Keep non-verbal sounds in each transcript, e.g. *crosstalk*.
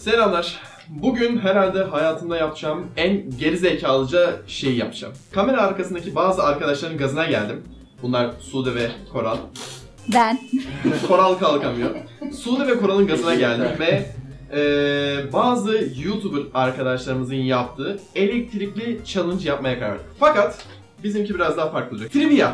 Selamlar. Bugün herhalde hayatımda yapacağım en gerizekalıca şeyi yapacağım. Kamera arkasındaki bazı arkadaşların gazına geldim. Bunlar Sude ve Koral. Ben. *laughs* Koral kalkamıyor. Sude ve Koral'ın gazına geldim ve eee, bazı YouTuber arkadaşlarımızın yaptığı elektrikli challenge yapmaya karar verdim. Fakat bizimki biraz daha farklı olacak. Trivia.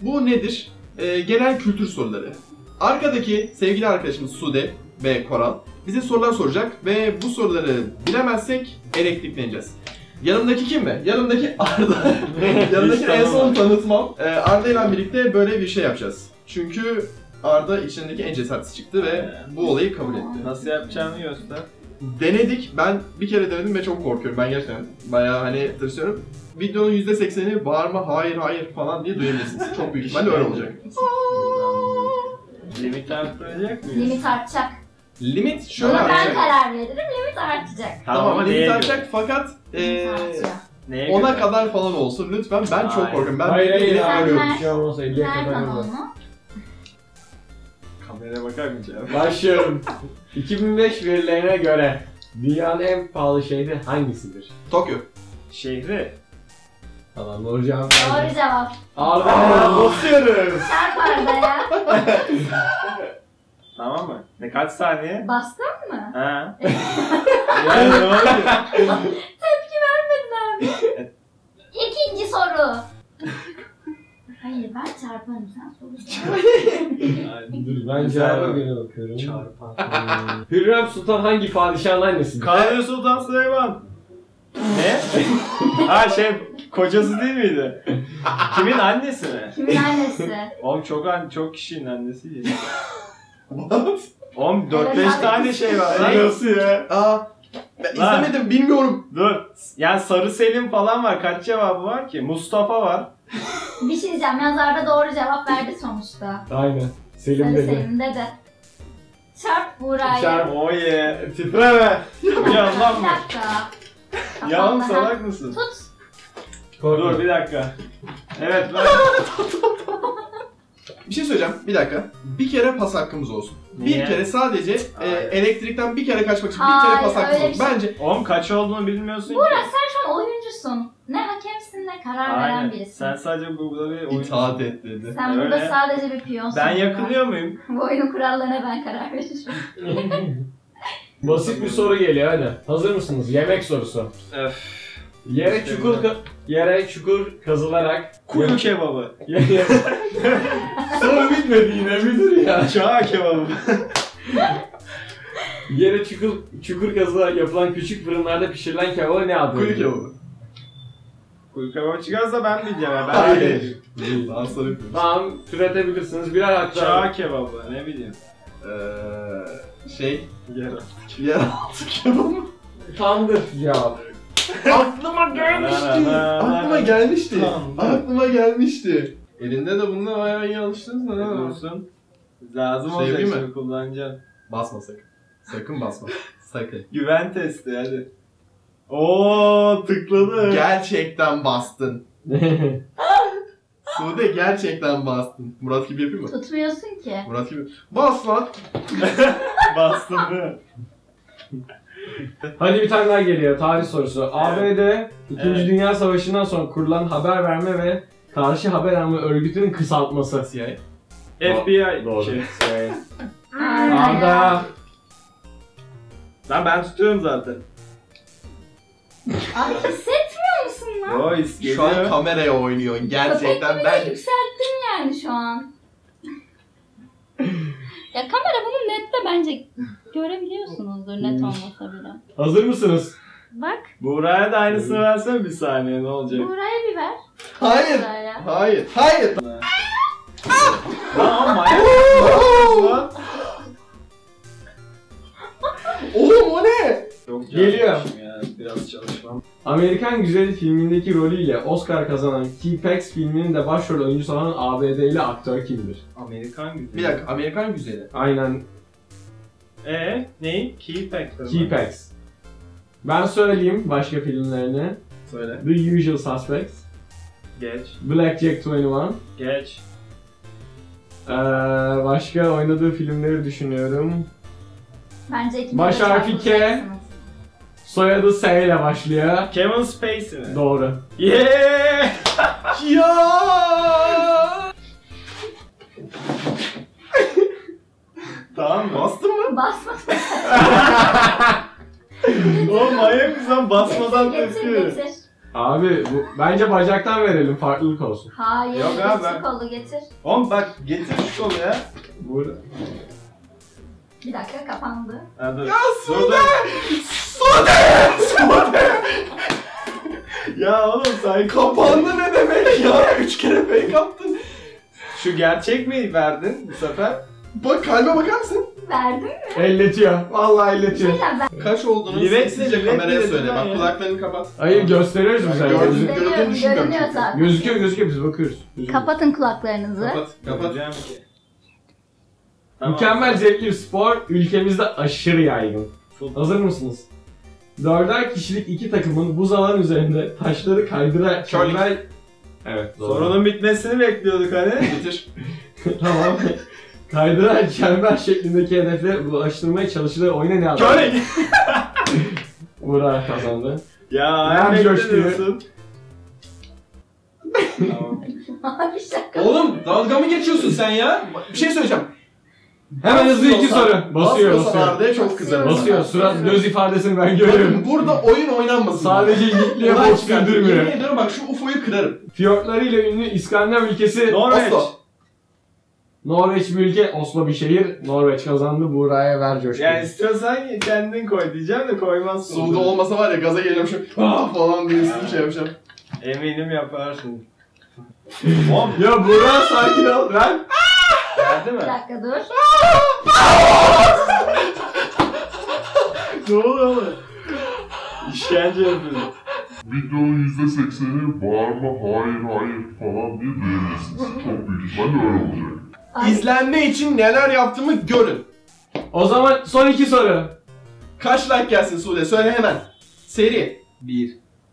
Bu nedir? Eee, genel kültür soruları. Arkadaki sevgili arkadaşımız Sude ve Koral bize sorular soracak ve bu soruları bilemezsek elektrikleneceğiz. Yanımdaki kim mi? Yanımdaki Arda. *laughs* Yanımdaki en son tanıtmam. Ee, Arda ile birlikte böyle bir şey yapacağız. Çünkü Arda içindeki en cesaretsiz çıktı ve bu olayı kabul etti. Nasıl yapacağını göster. Denedik. Ben bir kere denedim ve çok korkuyorum. Ben gerçekten bayağı hani tırsıyorum. Videonun %80'i bağırma hayır hayır falan diye duyabilirsiniz. *laughs* Çok büyük ihtimalle öyle olacak. Limit arttıracak mıyız? Limit artacak. Limit şöyle Buna ben artacak. karar veririm. Limit artacak. Tamam ama neye limit göre? artacak fakat ee, artıyor. Neye ona göre? kadar falan olsun lütfen. Ben çok Hayır. korkuyorum. Ben hayır hayır hayır. ver. Bir şey olmaz 50'ye Ver kadar bana olur. onu. Kameraya bakar mısın? Başlıyorum. 2005 verilerine göre dünyanın en pahalı şehri hangisidir? Tokyo. Şehri. Tamam doğru cevap Doğru cevap. Arda hemen basıyoruz. Çarp Arda'ya. Tamam *laughs* mı? Ne kaç saniye? Bastın mı? Ha. yani ne oldu? Tepki vermedin abi. İkinci soru. Hayır ben çarparım sen soracaksın. Dur ben cevaba göre bakıyorum. Çarpan. *laughs* Hürrem Sultan hangi padişahın annesidir? Kanuni Sultan Süleyman. Ne? ha şey kocası değil miydi? Kimin annesi mi? Kimin annesi? Oğlum çok an çok kişinin annesi. What? Oğlum 4-5 Evet, abi. tane şey var lan. Nasıl ya? Aa, ben Lan. izlemedim bilmiyorum. Dur. Yani Sarı Selim falan var. Kaç cevabı var ki? Mustafa var. Bir şey diyeceğim. Yalnız Arda doğru cevap verdi sonuçta. Aynen. Selim Sarı dedi. Selim dedi. Çarp Buğra'yı. Çarp. Oh yeah. Titreme. ya Bir lan mı? dakika. Yalan Kafamda- salak mısın? Tut. Korkma. Dur bir dakika. Evet ben. *laughs* Bir şey söyleyeceğim. Bir dakika. Bir kere pas hakkımız olsun. Niye? Bir kere sadece e, Hayır. elektrikten bir kere kaçmak için bir Hayır, kere pas hakkımız öyle olsun. şey- Bence Oğlum kaç olduğunu bilmiyorsun Buğra ki. sen şu an oyuncusun. Ne hakemsin ne karar veren Aynen. birisin. Sen sadece burada bir oyun. itaat et dedi. Sen burada Öyle. sadece bir piyonsun. Ben yakınıyor muyum? Bu oyunun kurallarına ben karar veririm. *laughs* Basit bir soru geliyor hadi. Hazır mısınız? Yemek sorusu. Öf. Yere çukur ka- yere çukur kazılarak Kuyu kebabı. *laughs* Soru bitmedi yine bir dur ya. Çağ kebabı. Yere çukur, çukur kazılarak yapılan küçük fırınlarda pişirilen kebaba ne adı? Kuyu kebabı. Kuyu kebabı çıkarsa ben bileceğim ya. Ben Hayır. Değil. Daha soru yapıyorum. Tamam türetebilirsiniz. Birer hatta. Çağ kebabı ne bileyim. Eee şey. Yarın. Yeraltı kebabı. Tamdır cevap. Aklıma gelmişti. Aklıma gelmişti. Aklıma gelmişti. Elinde de bununla bayağı iyi alıştınız da ha. Dursun. Lazım Şey olacak mi? şimdi kullanacaksın. Basma sakın. Sakın basma. *laughs* Sakın. Güven testi hadi. Oo tıkladı. Gerçekten bastın. *laughs* Sude gerçekten bastın. Murat gibi yapayım mı? Tutmuyorsun ki. Murat gibi. Bas lan. *laughs* Bastın değil mi? Hadi bir tane daha geliyor. Tarih sorusu. ABD 2. Evet. Dünya Savaşı'ndan sonra kurulan haber verme ve karşı haber alma örgütünün kısaltması. CIA. FBI Doğru. şey. Arda. Lan ben tutuyorum zaten. Abi hissetmiyor musun lan? Yo his Şu an geliyor. kameraya oynuyorsun. Gerçekten Köpekleri ben... yükselttim yani şu an. ya kamera bunu nette bence görebiliyorsunuzdur net olmasa bile. Hazır mısınız? Bak Buğra'ya da aynısını versene bir saniye ne olacak? Buğra'ya bir ver. Hayır. Buğra'ya. Hayır. Hayır. Lan mısın lan? *laughs* Oğlum o ne? Çok Geliyor. Ya, biraz çalışmam. Amerikan Güzeli filmindeki rolüyle Oscar kazanan T-Pex filminin de başrol oyuncusu olan ABD'li aktör kimdir? Amerikan güzeli. Bir dakika. Amerikan güzeli. Aynen Eee neyi? Key Factor mı? T-Pex. Ben söyleyeyim başka filmlerini. Söyle. The Usual Suspects, Geç. Blackjack 21, Geç. ee, başka oynadığı filmleri düşünüyorum. Bence ikiniz Baş de harfi K. çarpılacaksınız. Soyadı S ile başlıyor. Kevin Spacey mi? Doğru. Yeah! *laughs* Ya! *laughs* tamam mı? Bastın mı? Basma. *laughs* Oğlum manyak mısın? Basmadan getir tepki getir. Abi bu, bence bacaktan verelim farklılık olsun. Hayır. Yok abi, getir ben- kolu getir. Oğlum bak getir şu kolu ya. Burada. Bir dakika kapandı. Ha, dur. Ya Dur, Sude! dur. Sude! Sude! Ya oğlum sen Kapandı ne demek ya? Üç kere fake attın. Şu gerçek mi verdin bu sefer? Bak kalbe bakar mısın? Verdim mi? Elletiyor. Vallahi elletiyor. Şeyler ben. Kaç olduğunu livet kameraya söyle. Bak ya. kulaklarını kapat. Hayır gösteriyoruz gördüm. Gözü- Görüldüğünü düşünmüyorum görünüyor çünkü. zaten. Gözüküyor gözüküyor biz bakıyoruz. Gözüküyor. Kapatın kulaklarınızı. Kapat, kapat. Tamam. Mükemmel zevkli bir spor ülkemizde aşırı yaygın. Hazır mısınız? Dörder kişilik iki takımın buz alan üzerinde taşları kaydıra Curling. Evet doğru. Sorunun bitmesini bekliyorduk hani. Bitir. *laughs* tamam. Kaydıra çember şeklindeki hedeflere ulaştırmaya çalıştığı oyuna ne adı? Curling. Burak kazandı. ya Ver ne coşkuyu. bekleniyorsun? tamam. Abi şaka. Oğlum dalga mı geçiyorsun sen ya? Bir şey söyleyeceğim. Hemen hızlı iki soru. Basıyor basıyor. Arda'ya çok kızarım. Basıyor. Surat göz ifadesini ben görüyorum. Bakın burada oyun oynanmasın. Sadece yiğitliğe Olay çıkartıyor. sürdürmüyor. Yemin ediyorum bak şu UFO'yu kırarım. Fiyortlarıyla ünlü İskandinav ülkesi Norveç. Oslo. Norveç bir ülke, Oslo bir şehir. Norveç kazandı. Buğra'ya ver coşkuyu. Yani istiyorsan kendin koy diyeceğim de koymazsın. Suudi olmasa var ya gaza geliyorum şu ah falan diye üstüne şey yapacağım. Eminim yaparsın. Oğlum Ya Buğra sakin ol. Ver. geldi mi? Bir dakika dur. ne oluyor oğlum? İşkence yapıyor. Videonun %80'i bağırma hayır hayır falan diye duyabilirsiniz. Çok büyük ihtimalle öyle olacak. Ay, İzlenme için neler yaptığımı görün. O zaman son iki soru. Kaç like gelsin Sude söyle hemen. Seri. Bir.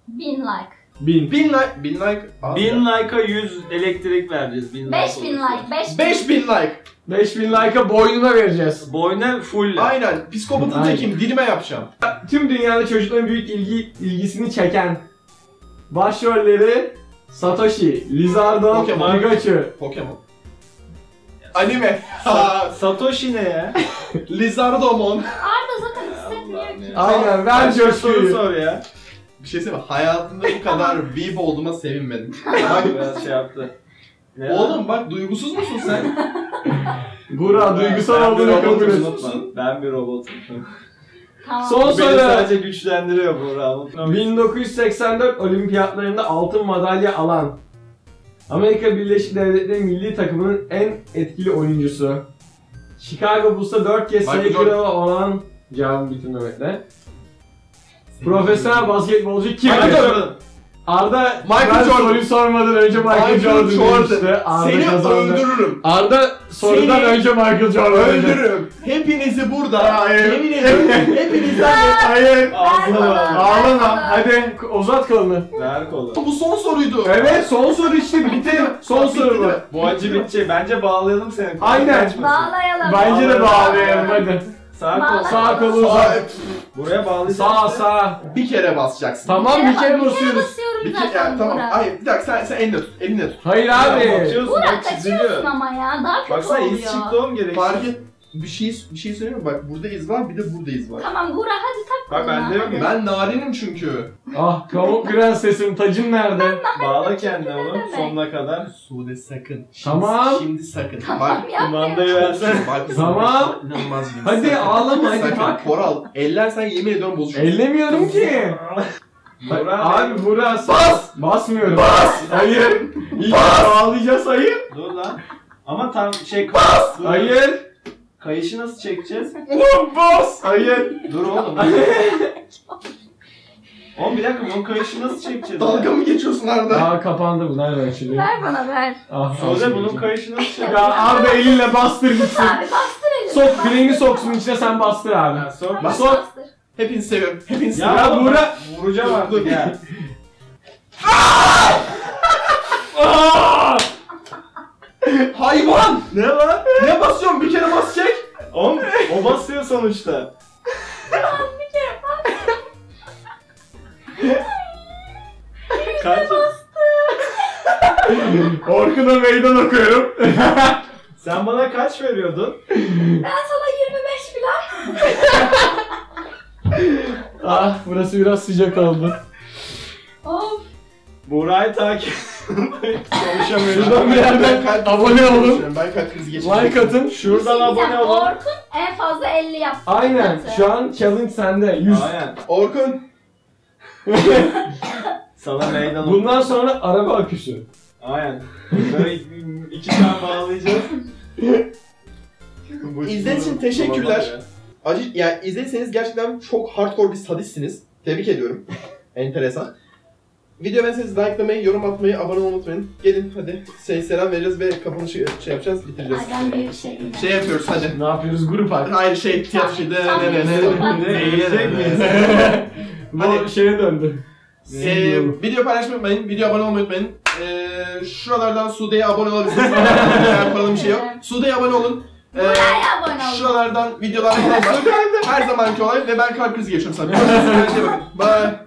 bin like. Bin. Bin like. Bin like. az Bin ya. like'a 100 elektrik vereceğiz. Bin Beş like bin olursa. like. Beş bin. 5000 like. 5000 like'a boynuna vereceğiz. Boyuna full. Aynen. Psikopatın Aynen. tekim. Dilime yapacağım. Tüm dünyada çocukların büyük ilgi ilgisini çeken başrolleri Satoshi, Lizardo, Pokemon. Pikachu. Pokemon. Anime. Ha, *laughs* Satoshi ne ya? *laughs* Lizardomon. Arda zaten hissetmiyor ki. Aynen ver Başka soru coşkuyu. sor ya. Bir şey söyleyeyim mi? Hayatımda bu kadar weeb olduğuma sevinmedim. *laughs* Bak, Biraz şey yaptı. Ne oğlum bak duygusuz musun sen? Ben- duygusal ben bir olduğunu kabul robotum, et. unutma. Ben bir robotum. Tamam. Son Beni soru. sadece güçlendiriyor unutma. 1984 olimpiyatlarında altın madalya alan Amerika Birleşik Devletleri milli takımının en etkili oyuncusu. Chicago Bulls'ta 4 kez sayı Jordan. kralı olan cevabı bitirmemekle. Profesyonel basketbolcu kim? Michael Jordan. Arda Michael ben Jordan. soruyu sormadan önce Michael, Jordan, demişti. Arda Seni kazandı. öldürürüm. Arda sorudan Seni önce Michael Jordan. Öldürürüm. Hepinizi burada. Hayır. Yemin ediyorum. Hepinizi. *laughs* Hayır. Bak. Ağlama. Hadi uzat kolunu. Ver kolu. Bu son soruydu. Evet son soru işte bitti. Son soru bu. Bu acı bitecek. Bence bağlayalım seni. Aynen. Bağlayalım. Bence de bağlayalım hadi. Sağ kol. Sağ kolu Sağ, uzat. Buraya bağlayacağız. Sağ sağ. bir kere basacaksın. Tamam bir kere basıyoruz. basıyorum Bir kere, zaten tamam. Burak. Hayır bir dakika sen, sen elini tut. Elini tut. Hayır abi. Bakıyorsun Burak bak çiziliyor. kaçıyorsun ama ya. Daha kötü Baksana oluyor. iz çıktı oğlum gereksiz. Fark et. Bir şey bir şey söyleyeyim mi? Bak burada iz var bir de burada iz var. Tamam Burak hadi tak Bak, koluna, bende yok ya. Ben narinim çünkü. Ah kavuk prensesim tacın nerede? Bağla kendini demek? sonuna kadar. Sude sakın. Şimdi, Tamam. Şimdi sakın. Tamam Bak. yapmıyorum. Kumandayı versene. Bak Tamam. İnanılmaz gibi. Hadi Sakın. ağlama hadi Sakın. tak. Koral. Ellersen yemin ediyorum bozuşur. Ellemiyorum ki. Burak Abi Burak Bas! Basmıyorum. Bas! Hayır. İyi ağlayacağız hayır. Dur lan. Ama tam şey Bas! Hayır. Kayışı nasıl çekeceğiz? Ulan bas! Hayır. Dur oğlum. *laughs* oğlum bir dakika bunun kayışı nasıl çekeceğiz? Dalga mı geçiyorsun Arda? Aa kapandı bu nereden açılıyor? Ver bana ver. Ah, Sude bunun kayışı nasıl *laughs* çekeceğiz? Ya Arda elinle bastır gitsin. Abi bastır elini. Sok bileğini soksun içine sen bastır abi. Ha, sok. Bas- bastır. Hepinizi seviyorum. Hepinizi Ya, seviyorum. Burak- bak, Vuracağım artık ya. *laughs* Aa! Hayvan! Ne var? Ne basıyorsun? Bir kere bas çek. Oğlum o basıyor sonuçta. bir kere bak. Kaç? Orkun'a meydan okuyorum. *laughs* Sen bana kaç veriyordun? Ben sana 25 falan. Ah burası biraz sıcak oldu. Of. Buğra'yı takip Konuşamıyorum. Şuradan bir yerden abone olun. Ben kalp krizi geçiriyorum. Like atın. Şuradan abone olun. Orkun en fazla 50 yaptı. Aynen. Şu an challenge sende. 100. Aynen. Orkun. *laughs* Sana meydan ol. Bundan sonra araba aküsü. Aynen. Böyle iki tane bağlayacağız. İzlediğiniz için teşekkürler. Acı, yani izlediyseniz gerçekten çok hardcore bir sadistsiniz. Tebrik ediyorum. *laughs* Enteresan. Video beğenseniz likelamayı, yorum atmayı, abone olmayı unutmayın. Gelin hadi şey, selam vereceğiz ve kapanışı şey yapacağız, bitireceğiz. Aynen büyük şey. Şey yapıyoruz hadi. Ne yapıyoruz? Grup halk. Hayır şey tiyatro şey. Tam Ne ne bir ne ne. Ne, yiyecek miyiz? *laughs* Bu şeye döndü. Ee, video paylaşmayı unutmayın, video abone olmayı unutmayın. Ee, şuralardan Sude'ye abone olabilirsiniz. *laughs* yani paralı bir şey yok. Sude'ye abone olun. Ee, Buraya abone olun. şuralardan videolar *laughs* var. Her zamanki olay ve ben kalp krizi geçiyorum sana. Görüşürüz. Kendinize iyi bakın. Bye.